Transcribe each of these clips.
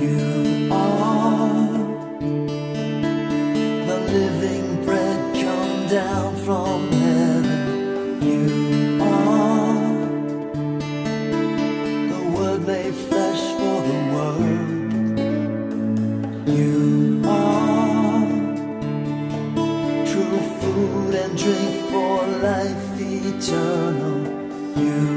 You are the living bread come down from heaven. You are the word made flesh for the world. You are true food and drink for life eternal. You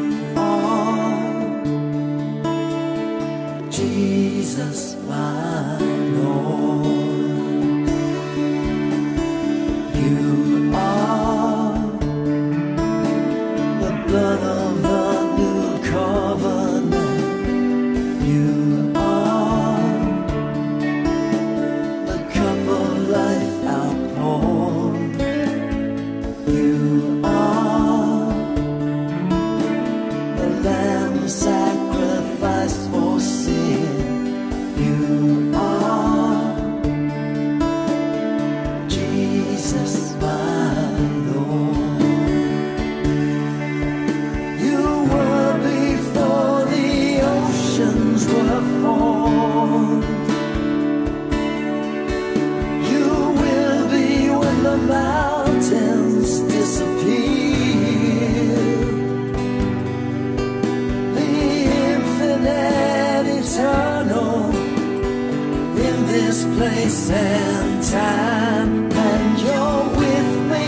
place and time, and you're with me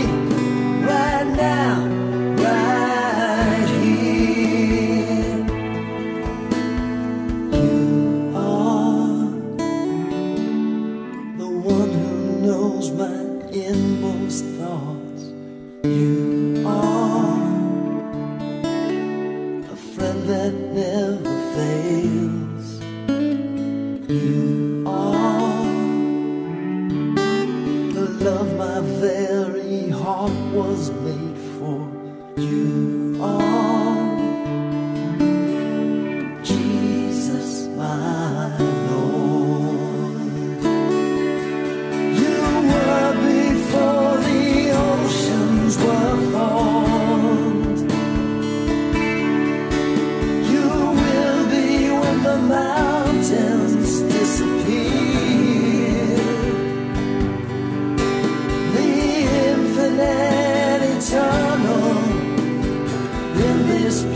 right now, right here. You are the one who knows my inmost thoughts. You are a friend that never fails. You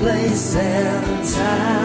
place and time,